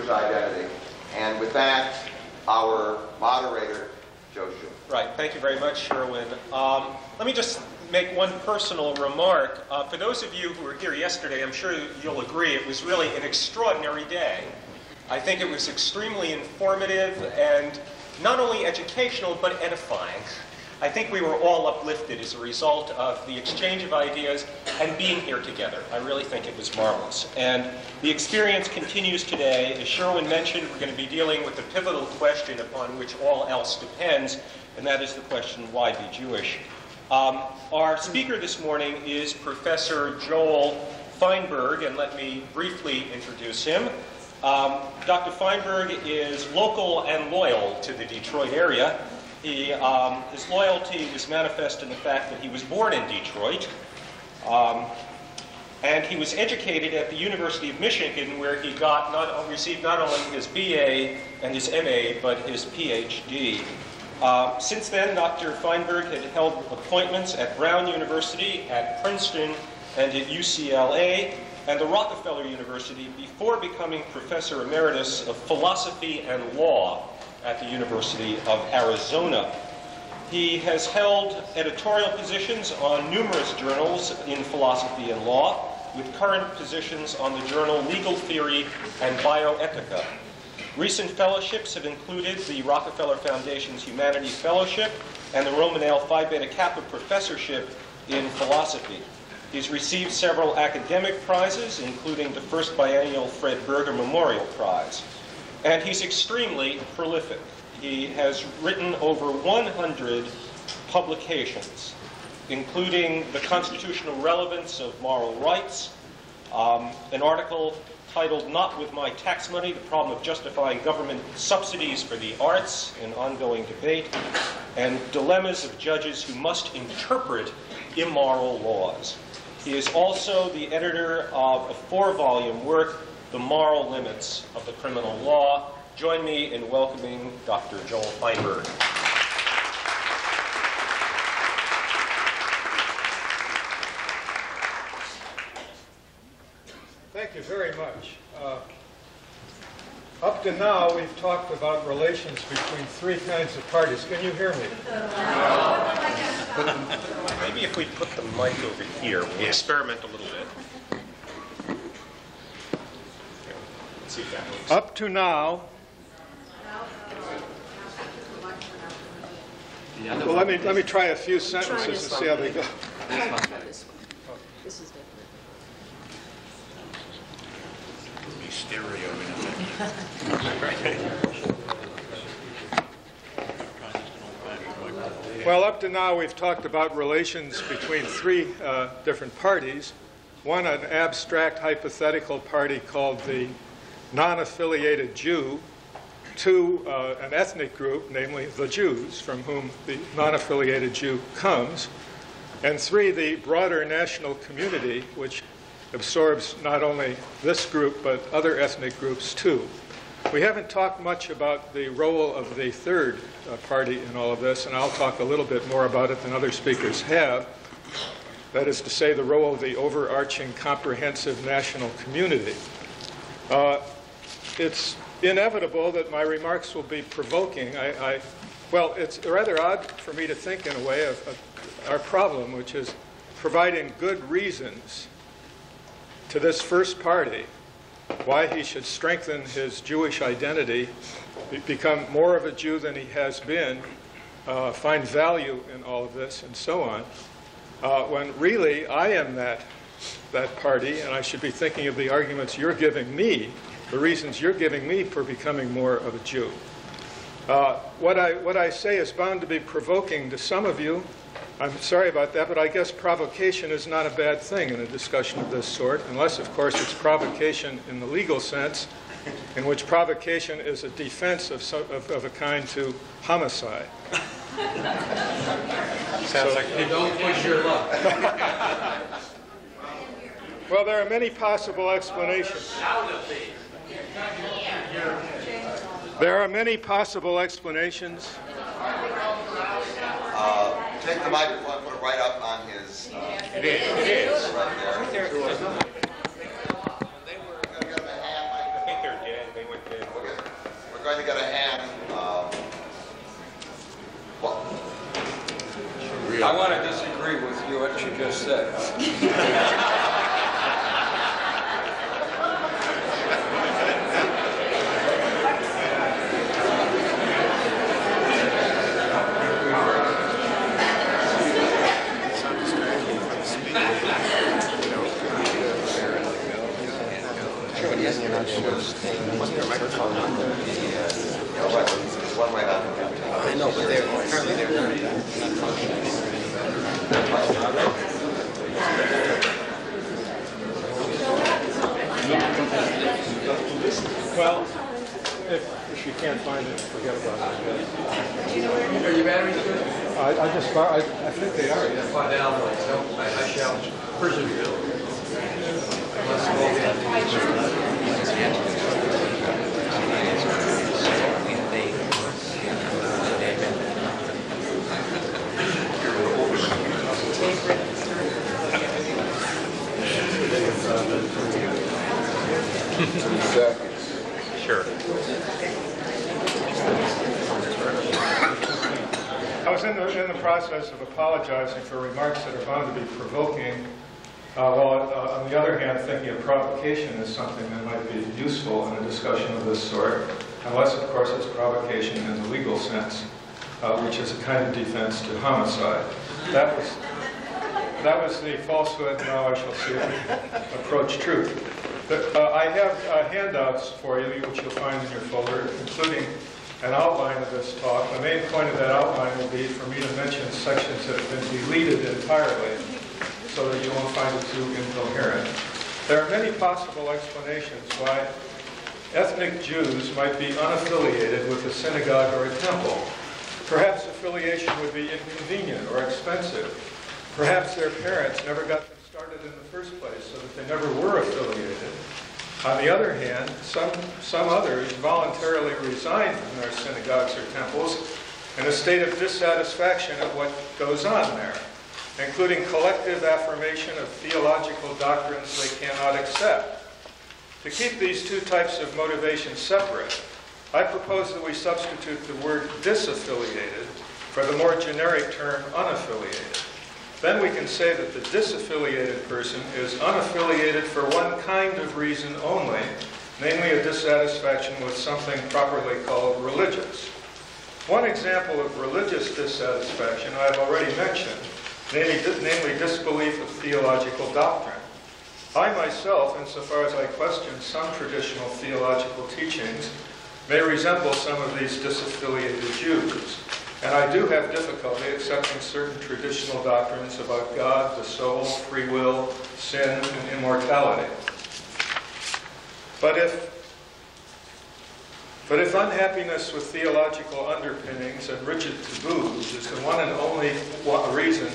Identity. And with that, our moderator. Right. Thank you very much, Sherwin. Um, let me just make one personal remark. Uh, for those of you who were here yesterday, I'm sure you'll agree it was really an extraordinary day. I think it was extremely informative and not only educational, but edifying. I think we were all uplifted as a result of the exchange of ideas and being here together. I really think it was marvelous. And the experience continues today. As Sherwin mentioned, we're going to be dealing with the pivotal question upon which all else depends, and that is the question, why be Jewish? Um, our speaker this morning is Professor Joel Feinberg, and let me briefly introduce him. Um, Dr. Feinberg is local and loyal to the Detroit area. He, um, his loyalty was manifest in the fact that he was born in Detroit. Um, and he was educated at the University of Michigan, where he got not, received not only his BA and his MA, but his PhD. Uh, since then, Dr. Feinberg had held appointments at Brown University, at Princeton, and at UCLA, and the Rockefeller University before becoming Professor Emeritus of Philosophy and Law at the University of Arizona. He has held editorial positions on numerous journals in philosophy and law, with current positions on the journal Legal Theory and Bioethica. Recent fellowships have included the Rockefeller Foundation's Humanities Fellowship and the Romanell Phi Beta Kappa Professorship in Philosophy. He's received several academic prizes, including the first biennial Fred Berger Memorial Prize. And he's extremely prolific. He has written over 100 publications, including The Constitutional Relevance of Moral Rights, um, an article titled Not With My Tax Money, The Problem of Justifying Government Subsidies for the Arts, an ongoing debate, and Dilemmas of Judges Who Must Interpret Immoral Laws. He is also the editor of a four-volume work, The Moral Limits of the Criminal Law. Join me in welcoming Dr. Joel Feinberg. Thank you very much. Uh, up to now, we've talked about relations between three kinds of parties. Can you hear me? Maybe if we put the mic over here, we'll experiment a little bit. Let's see if that works. Up to now, well, let me, let me try a few sentences and see how they go. This is different. Well, up to now, we've talked about relations between three uh, different parties. One, an abstract hypothetical party called the non-affiliated Jew. Two, uh, an ethnic group, namely the Jews, from whom the non-affiliated Jew comes. And three, the broader national community, which absorbs not only this group, but other ethnic groups too. We haven't talked much about the role of the third uh, party in all of this, and I'll talk a little bit more about it than other speakers have. That is to say, the role of the overarching comprehensive national community. Uh, it's inevitable that my remarks will be provoking. I, I, well, it's rather odd for me to think, in a way, of, of our problem, which is providing good reasons to this first party why he should strengthen his Jewish identity, become more of a Jew than he has been, uh, find value in all of this, and so on, uh, when really I am that, that party, and I should be thinking of the arguments you're giving me, the reasons you're giving me for becoming more of a Jew. Uh, what, I, what I say is bound to be provoking to some of you. I'm sorry about that, but I guess provocation is not a bad thing in a discussion of this sort, unless, of course, it's provocation in the legal sense, in which provocation is a defense of, so, of, of a kind to homicide. Sounds like Don't push your luck. Well, there are many possible explanations. There are many possible explanations. Uh, take the microphone, put it right up on his. Uh, it is. It is. right there. I think they're dead. They me with the... We're gonna- we're going to get a hand, um, well, I want to disagree with you, what you just said. there's one right on. I know, but they're, apparently they're. Well, if, if you can't find it, forget about it. Are your batteries good? I, I just, I, I think they are, yeah. Find out, so I I shall persevere. Sure. I was in the, in the process of apologizing for remarks that are bound to be provoking, uh, while uh, on the other hand, thinking of provocation as something that might be useful in a discussion of this sort, unless, of course, it's provocation in the legal sense, uh, which is a kind of defense to homicide. That was, that was the falsehood, now I shall see it approach truth. But, uh, I have uh, handouts for you, which you'll find in your folder, including an outline of this talk. The main point of that outline will be for me to mention sections that have been deleted entirely, so that you won't find it too incoherent. There are many possible explanations why ethnic Jews might be unaffiliated with a synagogue or a temple. Perhaps affiliation would be inconvenient or expensive. Perhaps their parents never got them started in the first place, so that they never were affiliated. On the other hand, some, some others voluntarily resign from their synagogues or temples in a state of dissatisfaction at what goes on there, including collective affirmation of theological doctrines they cannot accept. To keep these two types of motivation separate, I propose that we substitute the word disaffiliated for the more generic term unaffiliated. Then we can say that the disaffiliated person is unaffiliated for one kind of reason only, namely a dissatisfaction with something properly called religious. One example of religious dissatisfaction I have already mentioned, namely, namely disbelief of theological doctrine. I myself, insofar as I question some traditional theological teachings, may resemble some of these disaffiliated Jews. And I do have difficulty accepting certain traditional doctrines about God, the soul, free will, sin, and immortality. But if but if unhappiness with theological underpinnings and rigid taboos is the one and only one reason,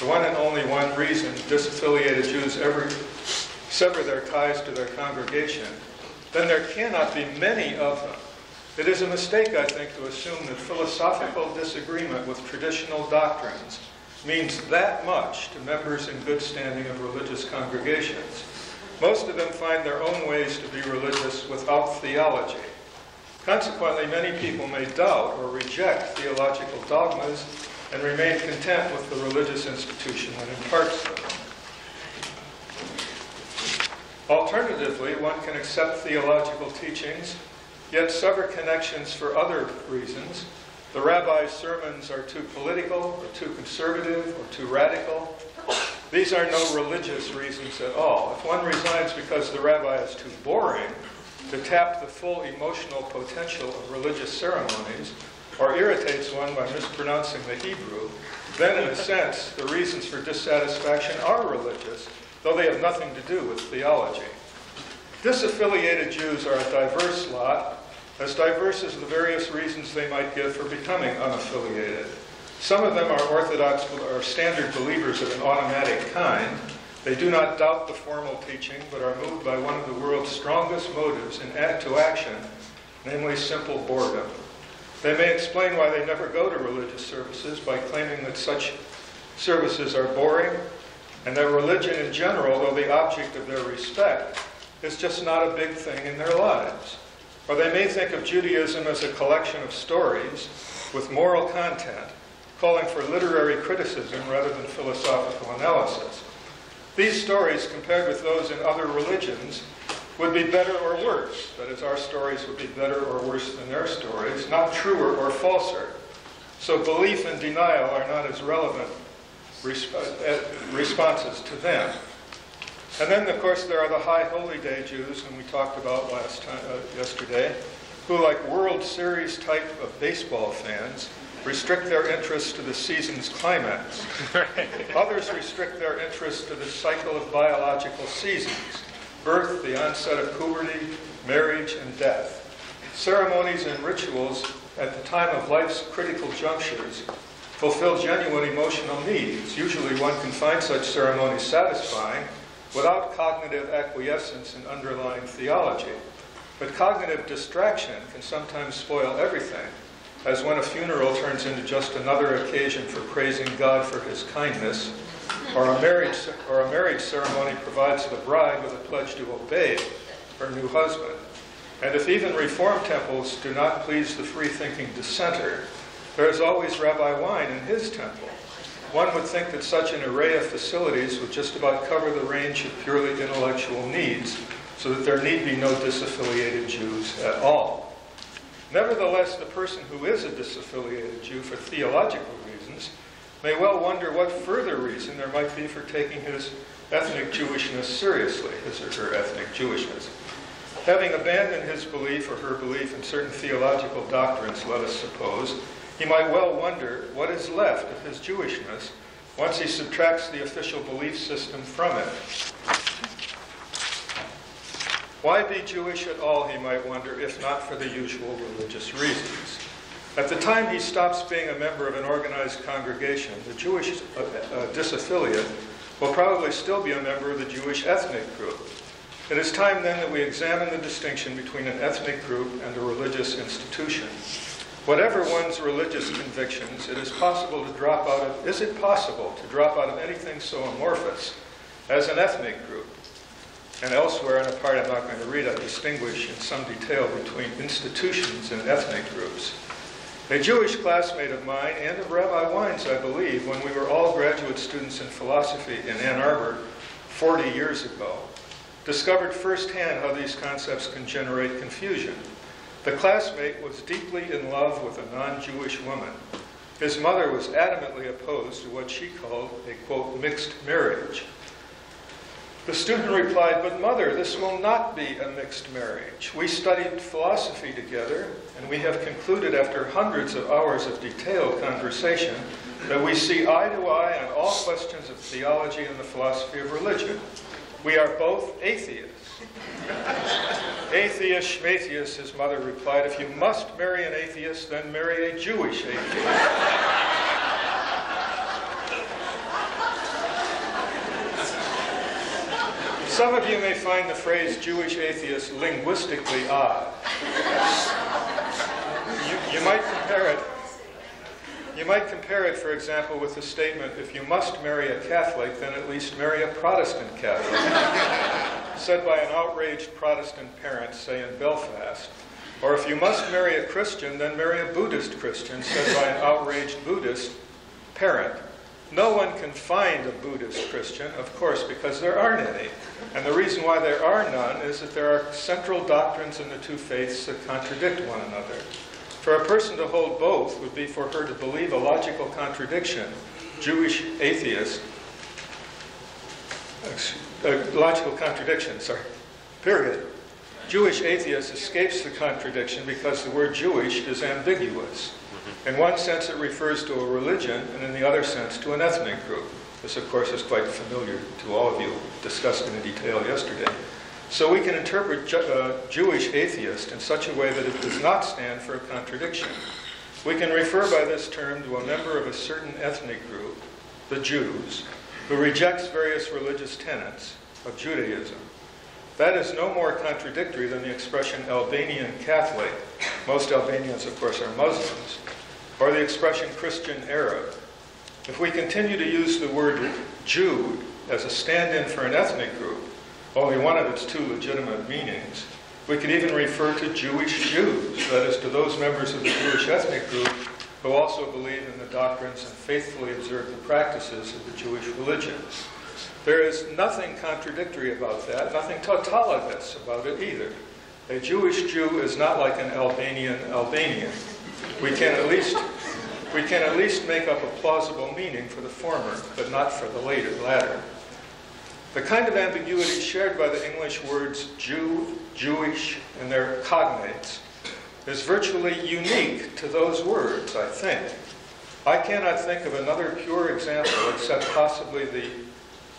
the one and only one reason disaffiliated Jews ever sever their ties to their congregation, then there cannot be many of them. It is a mistake, I think, to assume that philosophical disagreement with traditional doctrines means that much to members in good standing of religious congregations. Most of them find their own ways to be religious without theology. Consequently, many people may doubt or reject theological dogmas and remain content with the religious institution that imparts them. Alternatively, one can accept theological teachings, yet sever connections for other reasons. The rabbi's sermons are too political, or too conservative, or too radical. These are no religious reasons at all. If one resigns because the rabbi is too boring to tap the full emotional potential of religious ceremonies, or irritates one by mispronouncing the Hebrew, then in a sense, the reasons for dissatisfaction are religious, though they have nothing to do with theology. Disaffiliated Jews are a diverse lot, as diverse as the various reasons they might give for becoming unaffiliated. Some of them are orthodox or standard believers of an automatic kind. They do not doubt the formal teaching, but are moved by one of the world's strongest motives in act to action, namely simple boredom. They may explain why they never go to religious services by claiming that such services are boring and that religion in general, though the object of their respect, is just not a big thing in their lives. Or they may think of Judaism as a collection of stories with moral content, calling for literary criticism rather than philosophical analysis. These stories, compared with those in other religions, would be better or worse. That is, our stories would be better or worse than their stories, not truer or falser. So belief and denial are not as relevant resp- uh, responses to them. And then, of course, there are the High Holy Day Jews, whom we talked about last time, uh, yesterday, who, like World Series type of baseball fans, restrict their interest to the season's climax. Others restrict their interest to the cycle of biological seasons birth, the onset of puberty, marriage, and death. Ceremonies and rituals at the time of life's critical junctures fulfill genuine emotional needs. Usually, one can find such ceremonies satisfying without cognitive acquiescence in underlying theology. But cognitive distraction can sometimes spoil everything, as when a funeral turns into just another occasion for praising God for his kindness, or a marriage, or a marriage ceremony provides the bride with a pledge to obey her new husband. And if even Reform temples do not please the free thinking dissenter, there is always Rabbi Wine in his temple. One would think that such an array of facilities would just about cover the range of purely intellectual needs, so that there need be no disaffiliated Jews at all. Nevertheless, the person who is a disaffiliated Jew for theological reasons may well wonder what further reason there might be for taking his ethnic Jewishness seriously, his or her ethnic Jewishness. Having abandoned his belief or her belief in certain theological doctrines, let us suppose, he might well wonder what is left of his Jewishness once he subtracts the official belief system from it. Why be Jewish at all, he might wonder, if not for the usual religious reasons? At the time he stops being a member of an organized congregation, the Jewish uh, uh, disaffiliate will probably still be a member of the Jewish ethnic group. It is time then that we examine the distinction between an ethnic group and a religious institution. Whatever one's religious convictions, it is possible to drop out of, is it possible to drop out of anything so amorphous as an ethnic group? And elsewhere in a part I'm not going to read, I distinguish in some detail between institutions and ethnic groups. A Jewish classmate of mine and of Rabbi Wine's, I believe, when we were all graduate students in philosophy in Ann Arbor 40 years ago, discovered firsthand how these concepts can generate confusion. The classmate was deeply in love with a non Jewish woman. His mother was adamantly opposed to what she called a quote, mixed marriage. The student replied, But mother, this will not be a mixed marriage. We studied philosophy together, and we have concluded after hundreds of hours of detailed conversation that we see eye to eye on all questions of theology and the philosophy of religion. We are both atheists. atheist, schmatheist, his mother replied. If you must marry an atheist, then marry a Jewish atheist. Some of you may find the phrase Jewish atheist linguistically odd. You, you might compare it you might compare it, for example, with the statement if you must marry a Catholic, then at least marry a Protestant Catholic, said by an outraged Protestant parent, say in Belfast. Or if you must marry a Christian, then marry a Buddhist Christian, said by an outraged Buddhist parent. No one can find a Buddhist Christian, of course, because there aren't any. And the reason why there are none is that there are central doctrines in the two faiths that contradict one another. For a person to hold both would be for her to believe a logical contradiction. Jewish atheist, a logical contradiction, sorry, period. Jewish atheist escapes the contradiction because the word Jewish is ambiguous. In one sense, it refers to a religion, and in the other sense, to an ethnic group. This, of course, is quite familiar to all of you, discussed in detail yesterday. So we can interpret uh, Jewish atheist in such a way that it does not stand for a contradiction. We can refer by this term to a member of a certain ethnic group, the Jews, who rejects various religious tenets of Judaism. That is no more contradictory than the expression Albanian Catholic. Most Albanians, of course, are Muslims. Or the expression Christian Arab. If we continue to use the word Jew as a stand in for an ethnic group, only one of its two legitimate meanings, We could even refer to Jewish Jews, that is, to those members of the Jewish ethnic group who also believe in the doctrines and faithfully observe the practices of the Jewish religion. There is nothing contradictory about that, nothing tautologous about it either. A Jewish Jew is not like an Albanian Albanian. We can at least we can at least make up a plausible meaning for the former, but not for the later latter. The kind of ambiguity shared by the English words Jew, Jewish, and their cognates is virtually unique to those words, I think. I cannot think of another pure example except possibly the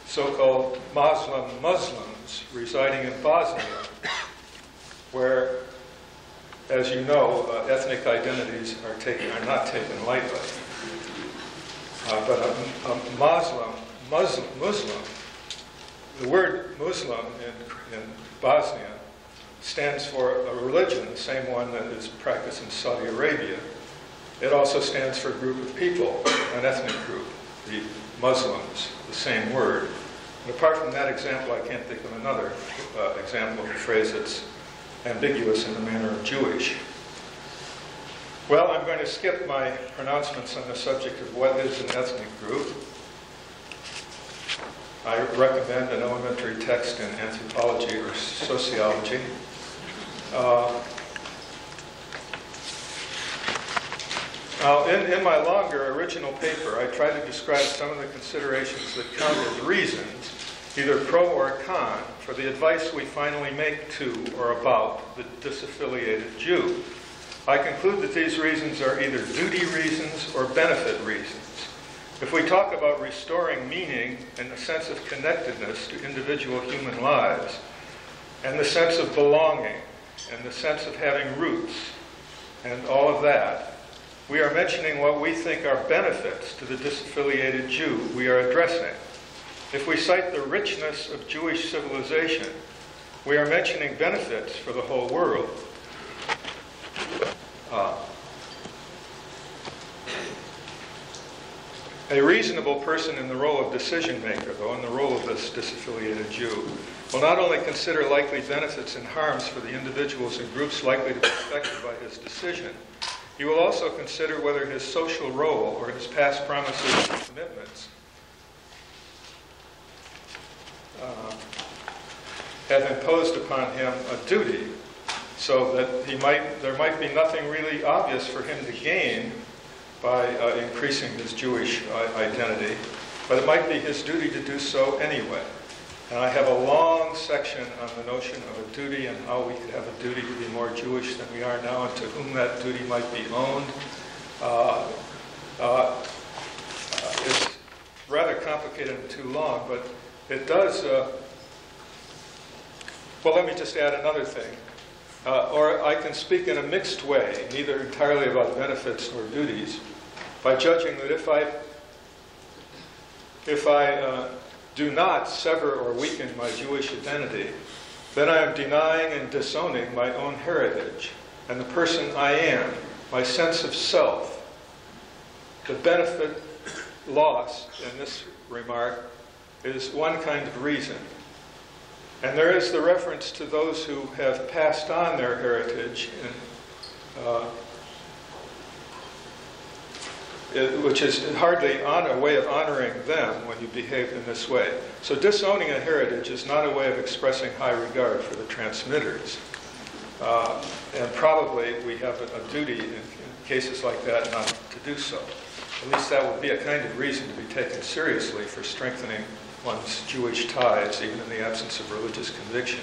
so-called Muslim Muslims residing in Bosnia, where, as you know, uh, ethnic identities are taken are not taken lightly. Uh, but a, a Muslim, Muslim, Muslim, the word Muslim in, in Bosnia stands for a religion, the same one that is practiced in Saudi Arabia. It also stands for a group of people, an ethnic group, the Muslims, the same word. And apart from that example, I can't think of another uh, example of a phrase that's ambiguous in the manner of Jewish. Well, I'm going to skip my pronouncements on the subject of what is an ethnic group. I recommend an elementary text in anthropology or sociology. Uh, now, in, in my longer original paper, I try to describe some of the considerations that count as reasons, either pro or con, for the advice we finally make to or about the disaffiliated Jew. I conclude that these reasons are either duty reasons or benefit reasons. If we talk about restoring meaning and a sense of connectedness to individual human lives, and the sense of belonging, and the sense of having roots, and all of that, we are mentioning what we think are benefits to the disaffiliated Jew we are addressing. If we cite the richness of Jewish civilization, we are mentioning benefits for the whole world. A reasonable person in the role of decision maker, though, in the role of this disaffiliated Jew, will not only consider likely benefits and harms for the individuals and groups likely to be affected by his decision, he will also consider whether his social role or his past promises and commitments uh, have imposed upon him a duty so that he might, there might be nothing really obvious for him to gain by uh, increasing his Jewish uh, identity, but it might be his duty to do so anyway. And I have a long section on the notion of a duty and how we could have a duty to be more Jewish than we are now and to whom that duty might be owned. Uh, uh, it's rather complicated and too long, but it does. Uh, well, let me just add another thing. Uh, or I can speak in a mixed way, neither entirely about benefits nor duties, by judging that if I, if I uh, do not sever or weaken my Jewish identity, then I am denying and disowning my own heritage and the person I am, my sense of self. The benefit lost in this remark is one kind of reason. And there is the reference to those who have passed on their heritage, and, uh, it, which is hardly on a way of honoring them when you behave in this way. So disowning a heritage is not a way of expressing high regard for the transmitters. Uh, and probably we have a, a duty in, in cases like that not to do so. At least that would be a kind of reason to be taken seriously for strengthening one's Jewish ties, even in the absence of religious conviction.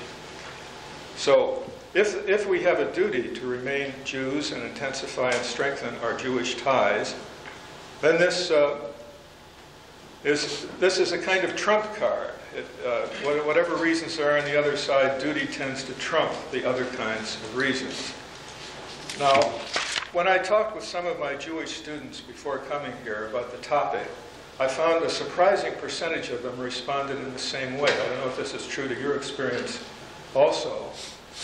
So, if, if we have a duty to remain Jews and intensify and strengthen our Jewish ties, then this, uh, is, this is a kind of trump card. It, uh, whatever reasons there are on the other side, duty tends to trump the other kinds of reasons. Now, when I talked with some of my Jewish students before coming here about the topic, I found a surprising percentage of them responded in the same way. I don't know if this is true to your experience also.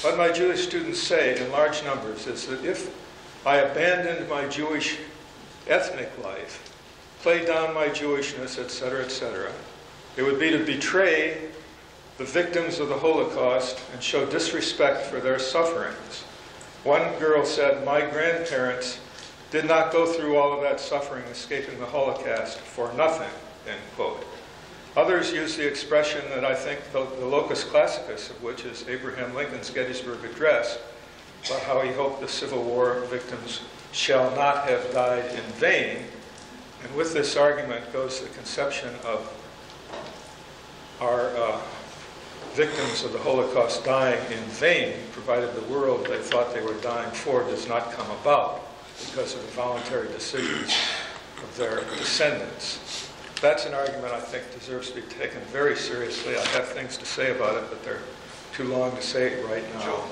What my Jewish students say in large numbers is that if I abandoned my Jewish ethnic life, played down my Jewishness, etc., etc., it would be to betray the victims of the Holocaust and show disrespect for their sufferings. One girl said, My grandparents did not go through all of that suffering escaping the Holocaust for nothing, end quote. Others use the expression that I think the, the locus classicus of which is Abraham Lincoln's Gettysburg Address, about how he hoped the Civil War victims shall not have died in vain. And with this argument goes the conception of our uh, victims of the Holocaust dying in vain, provided the world they thought they were dying for does not come about because of the voluntary decisions of their descendants. That's an argument I think deserves to be taken very seriously. I have things to say about it, but they're too long to say it right now.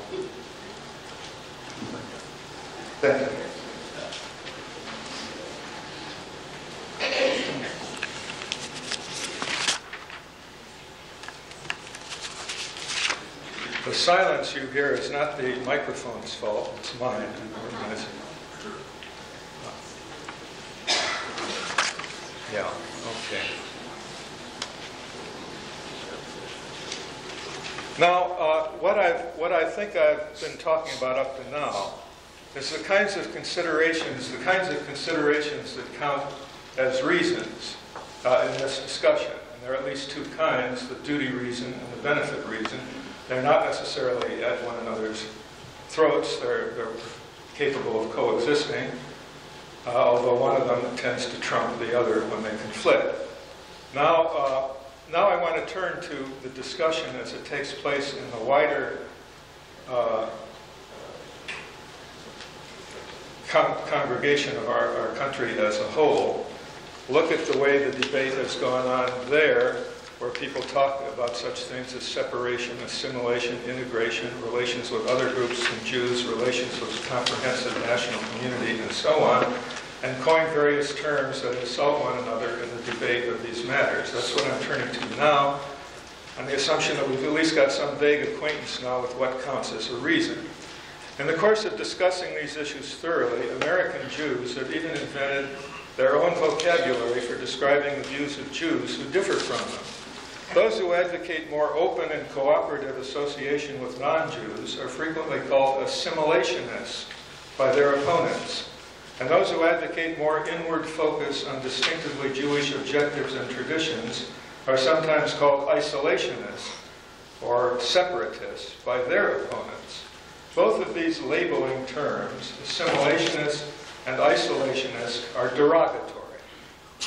Thank you. The silence you hear is not the microphone's fault, it's mine. I recognize it. Yeah, okay. Now, uh, what, I, what I think I've been talking about up to now is the kinds of considerations, the kinds of considerations that count as reasons uh, in this discussion. And there are at least two kinds, the duty reason and the benefit reason. They're not necessarily at one another's throats. They're, they're capable of coexisting, uh, although one of them tends to trump the other when they conflict. Now, uh, now I want to turn to the discussion as it takes place in the wider uh, con- congregation of our, our country as a whole. Look at the way the debate has gone on there where people talk about such things as separation, assimilation, integration, relations with other groups and Jews, relations with comprehensive national community, and so on, and coin various terms that insult one another in the debate of these matters. That's what I'm turning to now, on the assumption that we've at least got some vague acquaintance now with what counts as a reason. In the course of discussing these issues thoroughly, American Jews have even invented their own vocabulary for describing the views of Jews who differ from them. Those who advocate more open and cooperative association with non Jews are frequently called assimilationists by their opponents. And those who advocate more inward focus on distinctively Jewish objectives and traditions are sometimes called isolationists or separatists by their opponents. Both of these labeling terms, assimilationist and isolationist, are derogatory.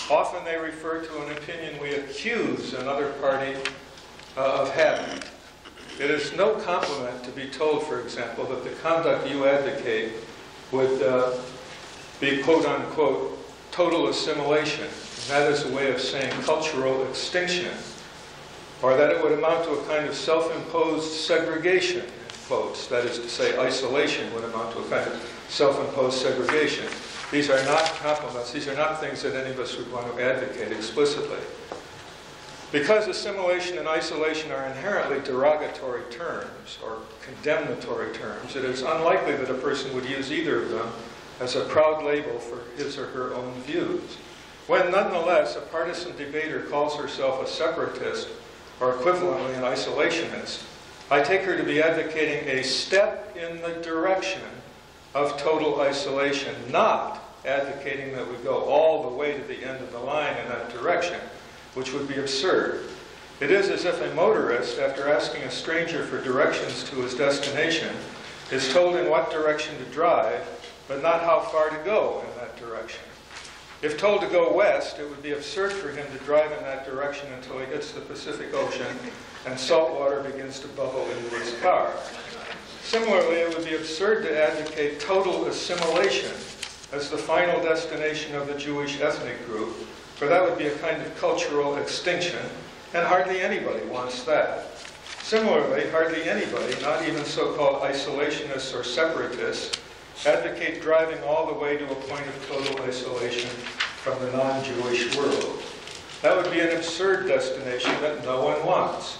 Often they refer to an opinion we accuse another party uh, of having. It is no compliment to be told, for example, that the conduct you advocate would uh, be quote unquote total assimilation. That is a way of saying cultural extinction. Or that it would amount to a kind of self imposed segregation, in quotes. That is to say, isolation would amount to a kind of self imposed segregation. These are not compliments. These are not things that any of us would want to advocate explicitly. Because assimilation and isolation are inherently derogatory terms or condemnatory terms, it is unlikely that a person would use either of them as a proud label for his or her own views. When nonetheless a partisan debater calls herself a separatist or equivalently an isolationist, I take her to be advocating a step in the direction of total isolation, not advocating that we go all the way to the end of the line in that direction, which would be absurd. It is as if a motorist, after asking a stranger for directions to his destination, is told in what direction to drive, but not how far to go in that direction. If told to go west, it would be absurd for him to drive in that direction until he hits the Pacific Ocean and salt water begins to bubble into his car. Similarly, it would be absurd to advocate total assimilation as the final destination of the Jewish ethnic group, for that would be a kind of cultural extinction, and hardly anybody wants that. Similarly, hardly anybody, not even so called isolationists or separatists, advocate driving all the way to a point of total isolation from the non Jewish world. That would be an absurd destination that no one wants.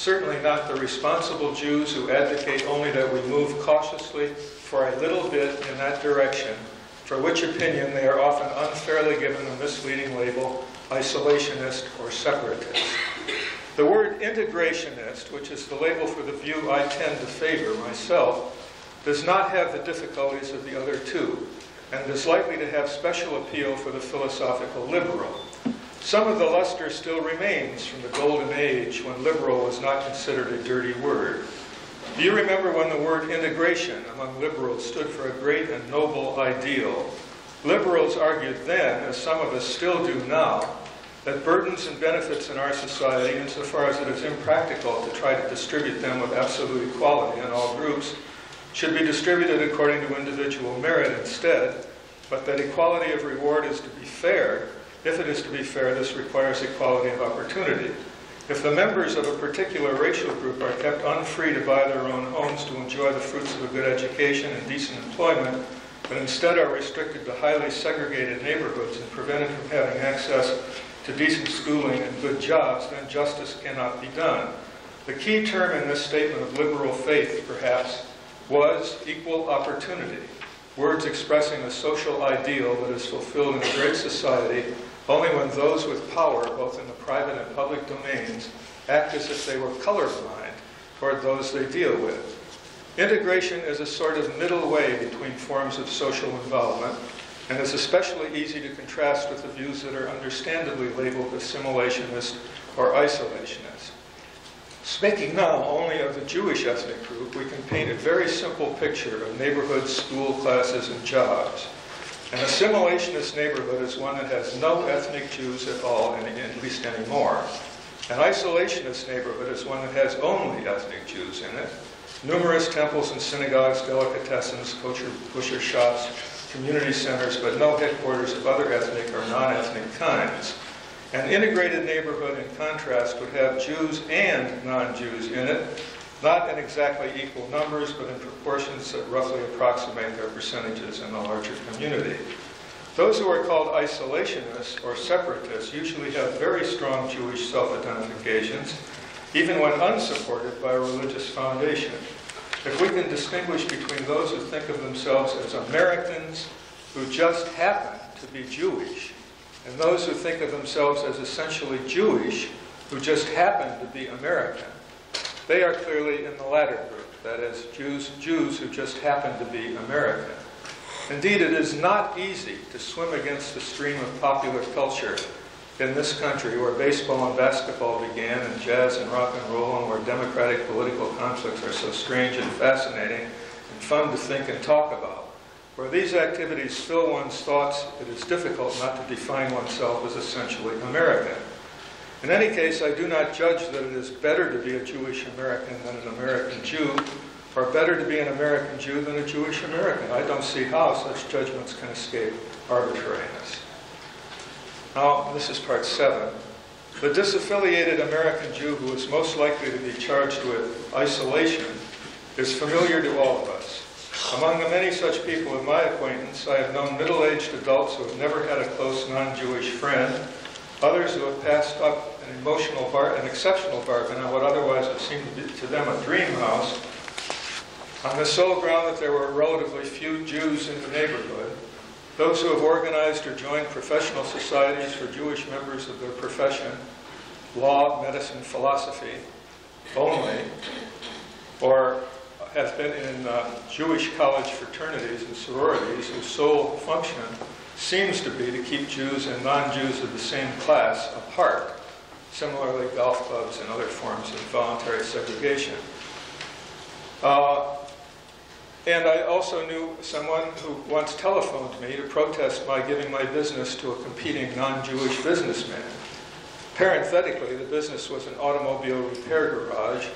Certainly not the responsible Jews who advocate only that we move cautiously for a little bit in that direction, for which opinion they are often unfairly given the misleading label isolationist or separatist. The word integrationist, which is the label for the view I tend to favor myself, does not have the difficulties of the other two, and is likely to have special appeal for the philosophical liberal. Some of the luster still remains from the golden age when liberal was not considered a dirty word. Do you remember when the word integration among liberals stood for a great and noble ideal? Liberals argued then, as some of us still do now, that burdens and benefits in our society, insofar as it is impractical to try to distribute them with absolute equality in all groups, should be distributed according to individual merit instead, but that equality of reward is to be fair. If it is to be fair, this requires equality of opportunity. If the members of a particular racial group are kept unfree to buy their own homes to enjoy the fruits of a good education and decent employment, but instead are restricted to highly segregated neighborhoods and prevented from having access to decent schooling and good jobs, then justice cannot be done. The key term in this statement of liberal faith, perhaps, was equal opportunity, words expressing a social ideal that is fulfilled in a great society only when those with power, both in the private and public domains, act as if they were colorblind toward those they deal with. Integration is a sort of middle way between forms of social involvement and is especially easy to contrast with the views that are understandably labeled assimilationist or isolationist. Speaking now only of the Jewish ethnic group, we can paint a very simple picture of neighborhoods, school classes, and jobs. An assimilationist neighborhood is one that has no ethnic Jews at all, and at least anymore. An isolationist neighborhood is one that has only ethnic Jews in it. Numerous temples and synagogues, delicatessens, kosher butcher shops, community centers, but no headquarters of other ethnic or non-ethnic kinds. An integrated neighborhood, in contrast, would have Jews and non-Jews in it, not in exactly equal numbers, but in proportions that roughly approximate their percentages in the larger community. Those who are called isolationists or separatists usually have very strong Jewish self-identifications, even when unsupported by a religious foundation. If we can distinguish between those who think of themselves as Americans who just happen to be Jewish and those who think of themselves as essentially Jewish who just happen to be American, they are clearly in the latter group, that is, Jews, Jews who just happen to be American. Indeed, it is not easy to swim against the stream of popular culture in this country where baseball and basketball began and jazz and rock and roll and where democratic political conflicts are so strange and fascinating and fun to think and talk about. Where these activities fill one's thoughts, it is difficult not to define oneself as essentially American. In any case, I do not judge that it is better to be a Jewish American than an American Jew, or better to be an American Jew than a Jewish American. I don't see how such judgments can escape arbitrariness. Now, this is part seven. The disaffiliated American Jew who is most likely to be charged with isolation is familiar to all of us. Among the many such people in my acquaintance, I have known middle aged adults who have never had a close non Jewish friend, others who have passed up emotional an exceptional bargain on what otherwise would seem to, be, to them a dream house, on the sole ground that there were relatively few Jews in the neighborhood. Those who have organized or joined professional societies for Jewish members of their profession, law, medicine, philosophy only, or have been in uh, Jewish college fraternities and sororities whose sole function seems to be to keep Jews and non-Jews of the same class apart. Similarly, golf clubs and other forms of voluntary segregation. Uh, and I also knew someone who once telephoned me to protest my giving my business to a competing non-Jewish businessman. Parenthetically, the business was an automobile repair garage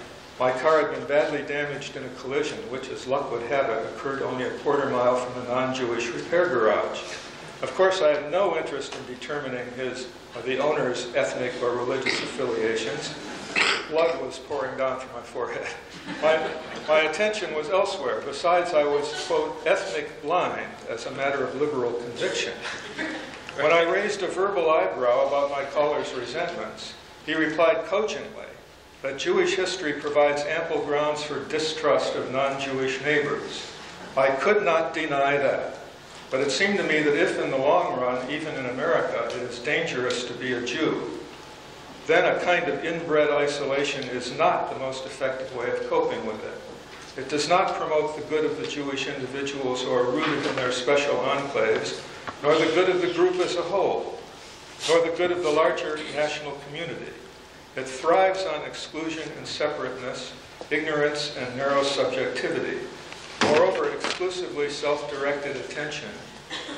my car had been badly damaged in a collision, which, as luck would have it, occurred only a quarter mile from the non-Jewish repair garage. Of course, I had no interest in determining his, uh, the owner's ethnic or religious affiliations. Blood was pouring down from my forehead. My, my attention was elsewhere. Besides, I was, quote, ethnic blind as a matter of liberal conviction. When I raised a verbal eyebrow about my caller's resentments, he replied cogently, that Jewish history provides ample grounds for distrust of non Jewish neighbors. I could not deny that. But it seemed to me that if, in the long run, even in America, it is dangerous to be a Jew, then a kind of inbred isolation is not the most effective way of coping with it. It does not promote the good of the Jewish individuals who are rooted in their special enclaves, nor the good of the group as a whole, nor the good of the larger national community. It thrives on exclusion and separateness, ignorance and narrow subjectivity. Moreover, exclusively self-directed attention,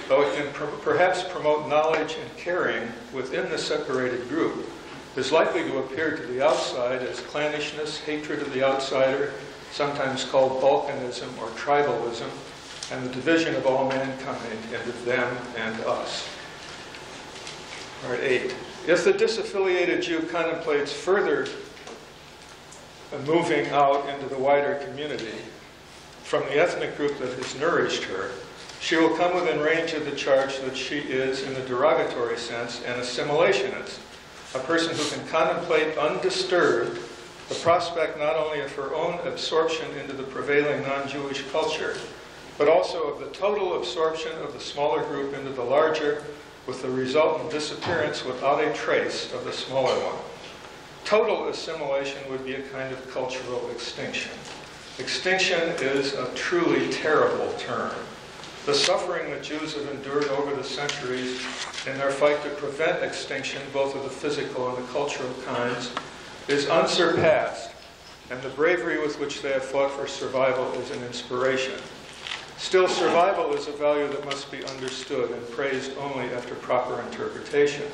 though it can per- perhaps promote knowledge and caring within the separated group, is likely to appear to the outside as clannishness, hatred of the outsider, sometimes called Balkanism or tribalism, and the division of all mankind into them and us. Part 8. If the disaffiliated Jew contemplates further moving out into the wider community from the ethnic group that has nourished her, she will come within range of the charge that she is, in the derogatory sense, an assimilationist, a person who can contemplate undisturbed the prospect not only of her own absorption into the prevailing non Jewish culture, but also of the total absorption of the smaller group into the larger, with the resultant disappearance without a trace of the smaller one. Total assimilation would be a kind of cultural extinction. Extinction is a truly terrible term. The suffering that Jews have endured over the centuries in their fight to prevent extinction, both of the physical and the cultural kinds, is unsurpassed, and the bravery with which they have fought for survival is an inspiration. Still, survival is a value that must be understood and praised only after proper interpretation.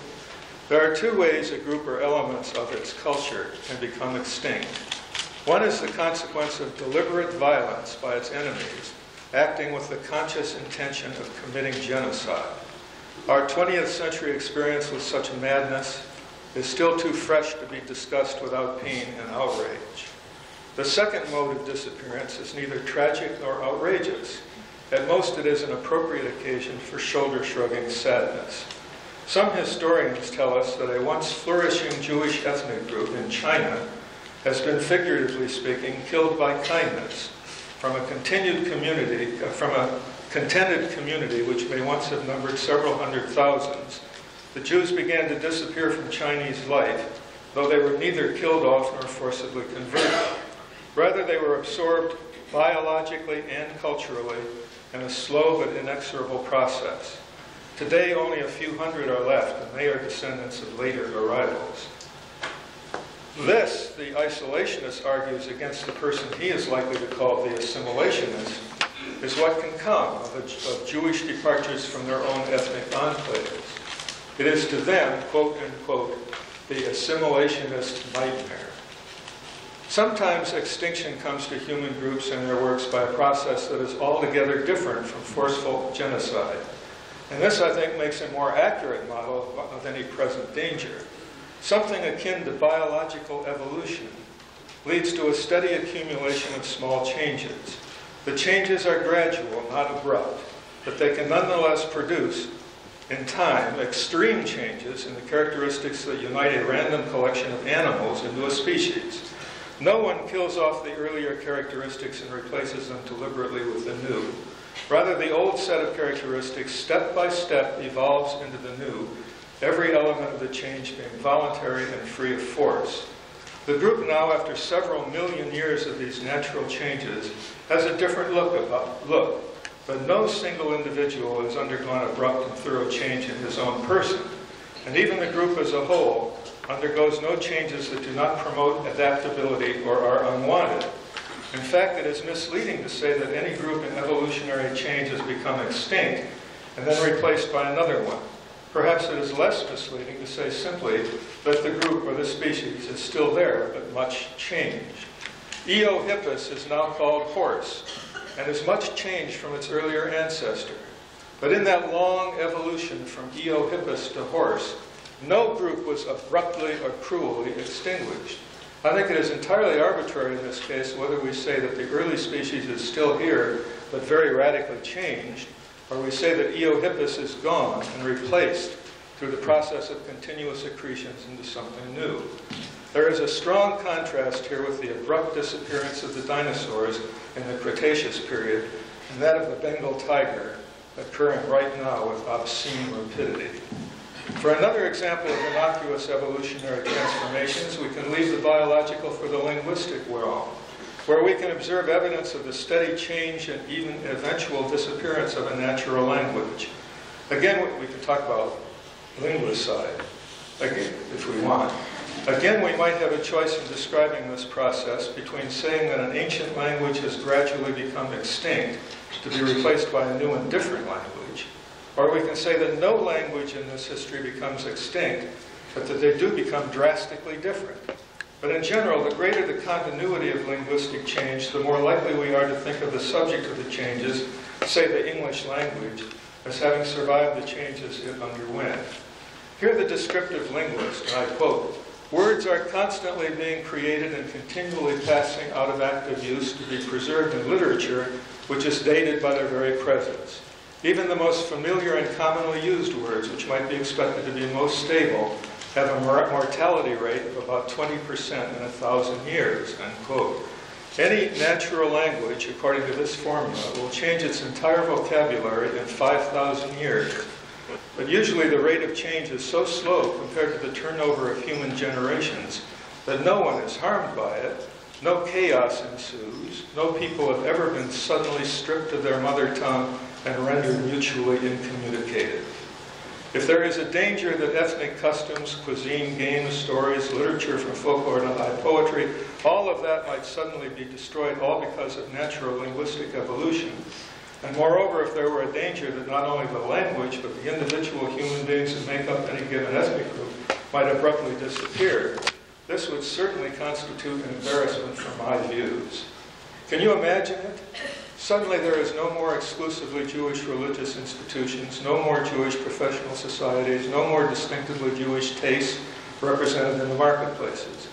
There are two ways a group or elements of its culture can become extinct. One is the consequence of deliberate violence by its enemies, acting with the conscious intention of committing genocide. Our 20th century experience with such madness is still too fresh to be discussed without pain and outrage. The second mode of disappearance is neither tragic nor outrageous. At most, it is an appropriate occasion for shoulder shrugging sadness. Some historians tell us that a once flourishing Jewish ethnic group in China has been, figuratively speaking, killed by kindness from a continued community, uh, from a contented community which may once have numbered several hundred thousands. The Jews began to disappear from Chinese life, though they were neither killed off nor forcibly converted. Rather, they were absorbed biologically and culturally in a slow but inexorable process. Today, only a few hundred are left, and they are descendants of later arrivals. This, the isolationist argues against the person he is likely to call the assimilationist, is what can come of, a, of Jewish departures from their own ethnic enclaves. It is to them, quote unquote, the assimilationist nightmare. Sometimes extinction comes to human groups and their works by a process that is altogether different from forceful genocide. And this, I think, makes a more accurate model of, of any present danger. Something akin to biological evolution leads to a steady accumulation of small changes. The changes are gradual, not abrupt, but they can nonetheless produce, in time, extreme changes in the characteristics that unite a random collection of animals into a species. No one kills off the earlier characteristics and replaces them deliberately with the new. Rather, the old set of characteristics, step by step, evolves into the new, every element of the change being voluntary and free of force. The group now, after several million years of these natural changes, has a different look about look. But no single individual has undergone abrupt and thorough change in his own person. And even the group as a whole undergoes no changes that do not promote adaptability or are unwanted. In fact, it is misleading to say that any group in evolutionary change has become extinct and then replaced by another one. Perhaps it is less misleading to say simply that the group or the species is still there, but much changed. Eohippus is now called horse and is much changed from its earlier ancestor. But in that long evolution from Eohippus to horse, no group was abruptly or cruelly extinguished. I think it is entirely arbitrary in this case whether we say that the early species is still here but very radically changed, or we say that Eohippus is gone and replaced through the process of continuous accretions into something new. There is a strong contrast here with the abrupt disappearance of the dinosaurs in the Cretaceous period and that of the Bengal tiger occurring right now with obscene rapidity. For another example of innocuous evolutionary transformations, we can leave the biological for the linguistic world, where we can observe evidence of the steady change and even eventual disappearance of a natural language. Again, we- can talk about linguicide, uh, again, if we want. Again, we might have a choice in describing this process between saying that an ancient language has gradually become extinct to be replaced by a new and different language, or we can say that no language in this history becomes extinct, but that they do become drastically different. But in general, the greater the continuity of linguistic change, the more likely we are to think of the subject of the changes, say the English language, as having survived the changes it underwent. Here the descriptive linguist, and I quote, Words are constantly being created and continually passing out of active use to be preserved in literature, which is dated by their very presence. Even the most familiar and commonly used words, which might be expected to be most stable, have a mortality rate of about 20% in a thousand years, unquote. Any natural language, according to this formula, will change its entire vocabulary in 5,000 years. But usually the rate of change is so slow compared to the turnover of human generations that no one is harmed by it, no chaos ensues, no people have ever been suddenly stripped of their mother tongue and rendered mutually incommunicated. If there is a danger that ethnic customs, cuisine, games, stories, literature from folklore to high poetry, all of that might suddenly be destroyed all because of natural linguistic evolution, and moreover, if there were a danger that not only the language, but the individual human beings that make up any given ethnic group might abruptly disappear, this would certainly constitute an embarrassment for my views. Can you imagine it? Suddenly there is no more exclusively Jewish religious institutions, no more Jewish professional societies, no more distinctively Jewish tastes represented in the marketplaces.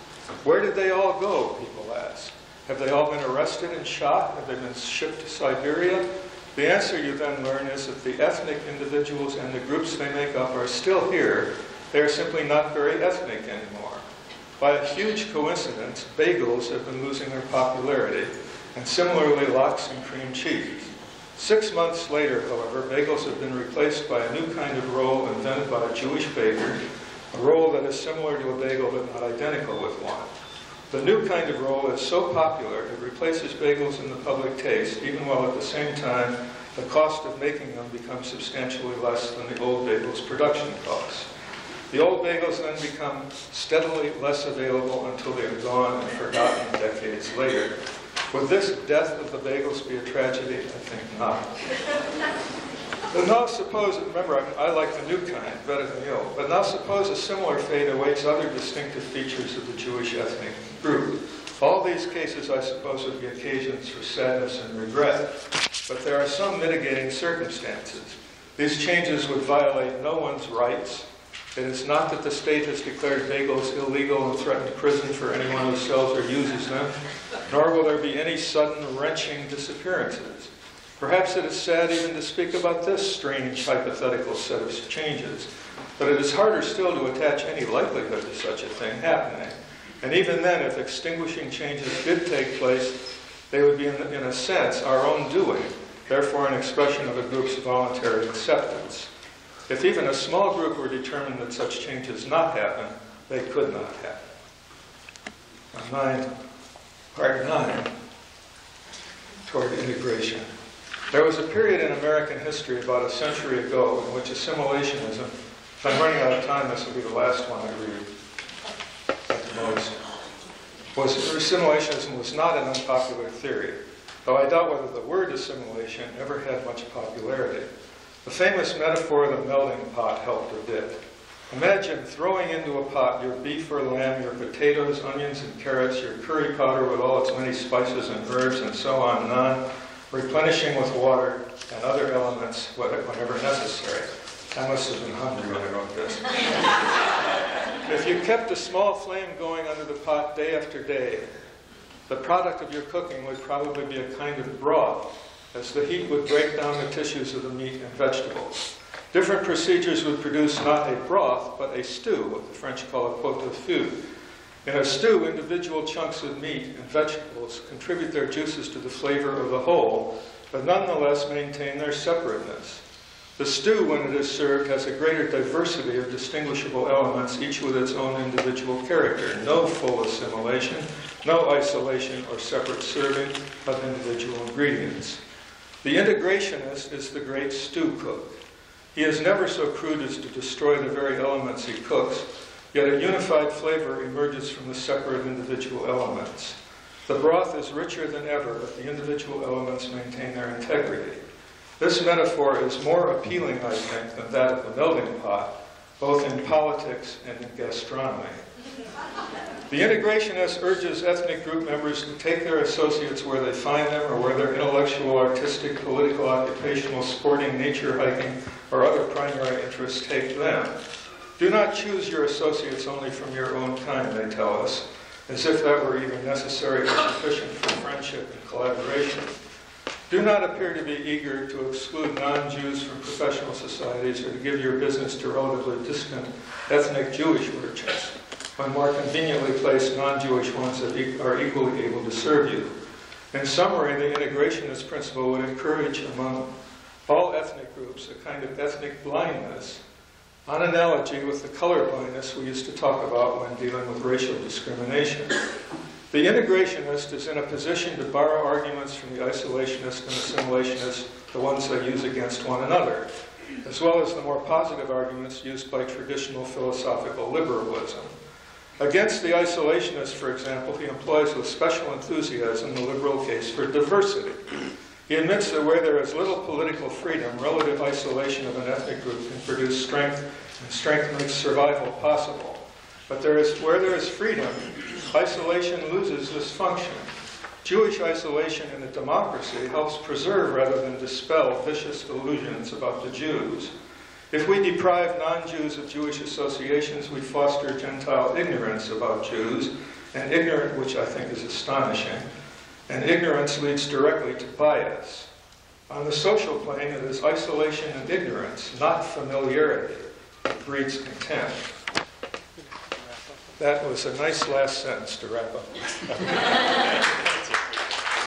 Where did they all go, people ask? Have they all been arrested and shot? Have they been shipped to Siberia? The answer you then learn is that the ethnic individuals and the groups they make up are still here. They are simply not very ethnic anymore. By a huge coincidence, bagels have been losing their popularity, and similarly lox and cream cheese. Six months later, however, bagels have been replaced by a new kind of roll invented by a Jewish baker, a roll that is similar to a bagel but not identical with one. The new kind of roll is so popular it replaces bagels in the public taste, even while at the same time the cost of making them becomes substantially less than the old bagel's production costs. The old bagels then become steadily less available until they are gone and forgotten decades later. Would this death of the bagels be a tragedy? I think not. But now suppose, remember, I, I like the new kind better than the old, but now suppose a similar fate awaits other distinctive features of the Jewish ethnic group. All these cases, I suppose, would be occasions for sadness and regret, but there are some mitigating circumstances. These changes would violate no one's rights. It is not that the state has declared bagels illegal and threatened prison for anyone who sells or uses them, nor will there be any sudden wrenching disappearances. Perhaps it is sad even to speak about this strange hypothetical set of changes, but it is harder still to attach any likelihood to such a thing happening. And even then, if extinguishing changes did take place, they would be, in, in a sense, our own doing, therefore an expression of a group's voluntary acceptance. If even a small group were determined that such changes not happen, they could not happen. Nine, part nine, toward integration. There was a period in American history about a century ago in which assimilationism, if I'm running out of time, this will be the last one I read at the most, was assimilationism was not an unpopular theory, though I doubt whether the word assimilation ever had much popularity. The famous metaphor of the melting pot helped a bit. Imagine throwing into a pot your beef or lamb, your potatoes, onions, and carrots, your curry powder with all its many spices and herbs, and so on and on, replenishing with water and other elements whenever necessary. I must have been hungry when I wrote this. if you kept a small flame going under the pot day after day, the product of your cooking would probably be a kind of broth, as the heat would break down the tissues of the meat and vegetables. Different procedures would produce not a broth, but a stew, what the French call a pot au feu. In a stew, individual chunks of meat and vegetables contribute their juices to the flavor of the whole, but nonetheless maintain their separateness. The stew, when it is served, has a greater diversity of distinguishable elements, each with its own individual character. No full assimilation, no isolation or separate serving of individual ingredients. The integrationist is the great stew cook. He is never so crude as to destroy the very elements he cooks, yet a unified flavor emerges from the separate individual elements. The broth is richer than ever, but the individual elements maintain their integrity. This metaphor is more appealing, I think, than that of the melting pot, both in politics and in gastronomy. The integrationist urges ethnic group members to take their associates where they find them or where their intellectual, artistic, political, occupational, sporting, nature hiking, or other primary interests take them. Do not choose your associates only from your own kind, they tell us, as if that were even necessary or sufficient for friendship and collaboration. Do not appear to be eager to exclude non-Jews from professional societies or to give your business to relatively distant ethnic Jewish merchants, when more conveniently placed non-Jewish ones e- are equally able to serve you. In summary, the integrationist principle would encourage among all ethnic groups a kind of ethnic blindness, on analogy with the color blindness we used to talk about when dealing with racial discrimination. The integrationist is in a position to borrow arguments from the isolationist and assimilationist, the ones they use against one another, as well as the more positive arguments used by traditional philosophical liberalism. Against the isolationist, for example, he employs with special enthusiasm the liberal case for diversity. He admits that where there is little political freedom, relative isolation of an ethnic group can produce strength, and strength makes survival possible. But there is, where there is freedom, isolation loses this function. Jewish isolation in a democracy helps preserve rather than dispel vicious illusions about the Jews. If we deprive non Jews of Jewish associations, we foster Gentile ignorance about Jews, and ignorance, which I think is astonishing, and ignorance leads directly to bias. On the social plane, it is isolation and ignorance, not familiarity, that breeds contempt. That was a nice last sentence to wrap up.